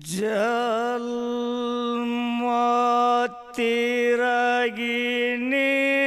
Jalma tera gini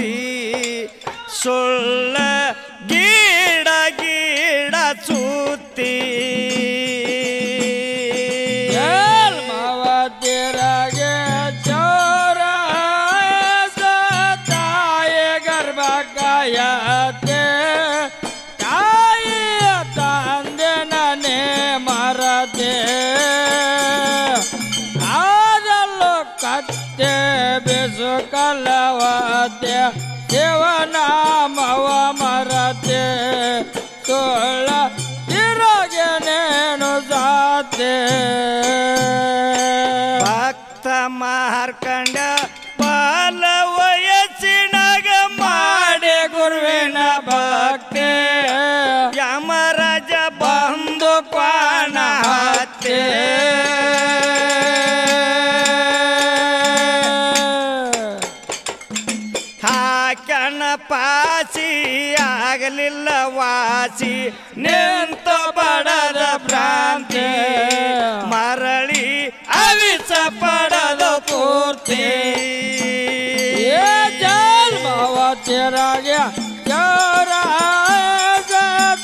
ಕೋತಿ ಸುಳ್ಳ कलवते देवनामव मरते सोळ तिरगेनेनु जाते. भक्त मार्कंड ಪಾಸಿ ಆಗಲಿಲ್ಲ ವಾಸಿ ನಿಂತ ಬಡದ ಭ್ರಾಂತಿ, ಮರಳಿ ಅವಿಸ ಪಡದ ಪೂರ್ತಿ. ಏ ಜನ್ಮವತಿರಾಗೆ ಚೌರ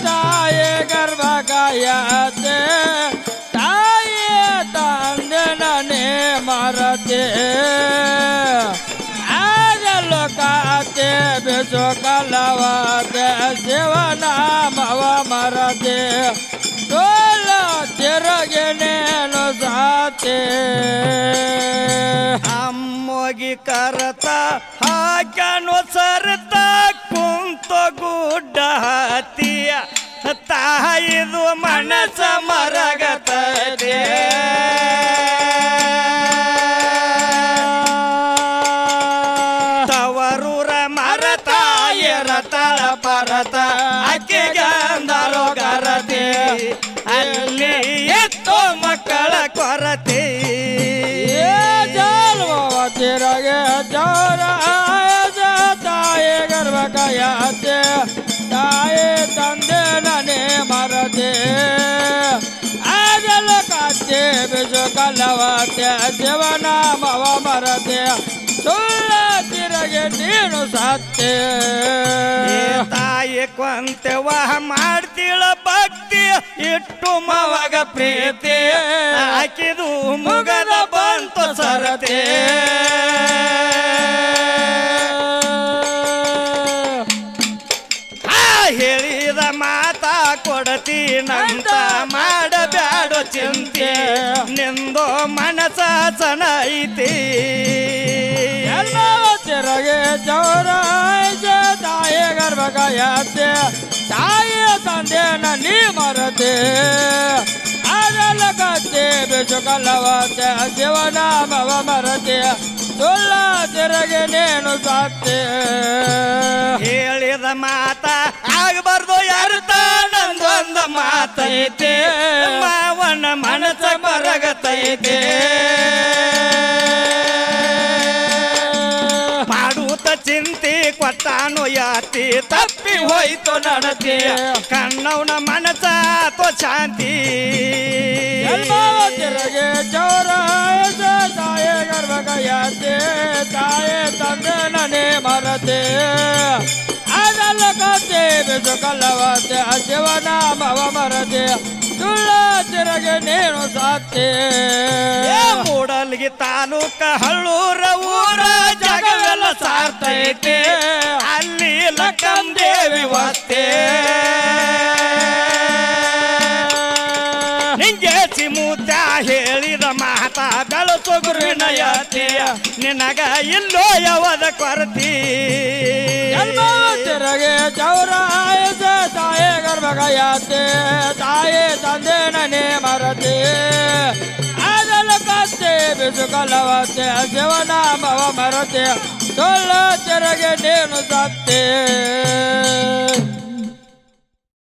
ತಾಯಿ ಗರ್ಭಕಾಯತೆ ತಾಯಿ ಅಮ್ಮೋಗಿ ಕರತ ಹಾಕ್ಯಾನೋ ಸರತ ಕುಂತ ಗುಡ್ಡ ಹತ್ತಿಯ ತಾಯಿದು ಮನಸ ಮರಗತದೆ. ಕಲ್ಲವತೆ ಶಿವನಾಮವ ಮರತೆ ಸುಳ್ಳ ತಿರಗೆ ನೀನು ಸತ್ತೆ ತಾಯಿ ಕೊಂತೆ ಕೊಂತೆವ ಮಾಡ್ತಿಳ ಭಕ್ತಿ, ಇಟ್ಟು ಮವಾಗ ಪ್ರೀತಿ, ಹಾಕಿದು ಮುಗದ ಬಂತು ಸರತೆ. ಕೊಡತೀನಂತ ಮಾಡಬ್ಯಾಡೋ ಚಿಂತೆ. ನಿಂದೋ ಮನಸ ಸನೈತಿ. ಎಲ್ಲ ತಿರಗೆ ಚೌರ ತಾಯಿ ಗರ್ಭಗಾಯತೆ. ತಾಯಿಯ ತಂದೆನ ನೀ ಮರತೆ. ಅದಲ್ಲ ಕತ್ತೆ ಬಿಸು ಕಲ್ಲವತೆ ಶಿವನಾಮವ ಮರತೆ. ಸುಳ್ಳ ತಿರಗೆ ನೇನು ಸತ್ತೆ. ಹೇಳಿದ ಮಾತ ಆಗಬಾರ್ದು ಯಾರ್ತ ನಂದೊಂದು ಮಾತೈತೆ ಮಾವನ ಮನಸ ಕೊರಗತೈತೆ ಮಾಡುತ್ತ ಚಿಂತೆ ಕೊಟ್ಟಾನು ಯಾತಿ ತಪ್ಪಿ ಹೋಯ್ತು ನಡತಿ ಕಣ್ಣವನ ಮನಸ ತೋ ಶಾಂತಿ ತಿರಗೆ ಚೌರ ತಾಯಿ ಗರ್ಭಗಾಯತೆ ತಾಯಿ ತಂದೆ ನನೆ ಮರತೆ ಅದೆಲ್ಲ ಕತ್ತೆ ಬಿಸು ಕಲ್ಲವತೆ ಶಿವನಾಮವ ಮರತೆ, ಸುಳ್ಳ ತಿರಗೆ ನೀನು ಸತ್ತೆ ಮೂಡಲ್ಗಿ ತಾಲೂಕ ಹಳ್ಳೂರ ಊರ ಜಗವೆಲ್ಲ ಸಾರ್ತೈತೆ ಅಲ್ಲಿ ಲಕ್ಕಂ ದೇವಿ ನಿಂಗೆ ಮೂತ ಹೇಳಿದ ಮಾತ ಬೆಳಸು ಗುರುವಿನ ಯತಿ ನಿನಗ ಇಲ್ಲೋ ಯಾವದ ಕೊರತಿ? ತಿರಗೆ ಚೌರ ತಾಯಿ ಗರ್ಭಗಾಯತೆ ತಾಯೇ ತಂದೆ ನನೆ ಮರತೆ. ಅದೆಲ್ಲ ಕತ್ತೆ ಬಿಸು ಕಲ್ಲವತೆ ಶಿವನಾಮವ ಮರತೆ. ಸೊಲ್ಲ ತಿರಗೆ ನೀನು ಸತ್ತೆ.